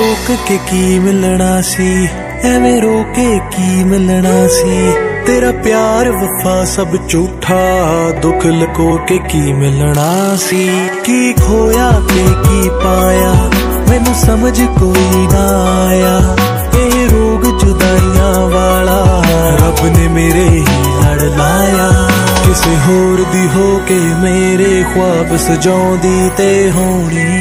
ਰੋਕ ਕੇ ਕੀ ਮਿਲਣਾ ਸੀ ਐਵੇਂ ਰੋਕੇ ਕੀ ਮਿਲਣਾ ਸੀ ਤੇਰਾ ਪਿਆਰ ਵਫਾ ਸਭ ਝੂਠਾ ਦੁੱਖ ਲਕੋ ਕੇ ਕੀ ਮਿਲਣਾ ਸੀ ਕੀ ਖੋਇਆ ਤੇ ਕੀ ਪਾਇਆ ਮੈਨੂੰ ਸਮਝ ਕੋਈ ਨਾ ਆਇਆ ਇਹ ਰੋਗ ਜੁਦਾਈਆਂ ਵਾਲਾ ਰੱਬ ਨੇ ਮੇਰੇ ਹੀ ਲੜ ਲਾਇਆ ਕਿਸੇ ਹੋਰ ਦੀ ਹੋ ਕੇ ਮੇਰੇ ਖੁਆਬ ਸਜਾਉਂਦੀ ਤੇ ਹੋਣੀ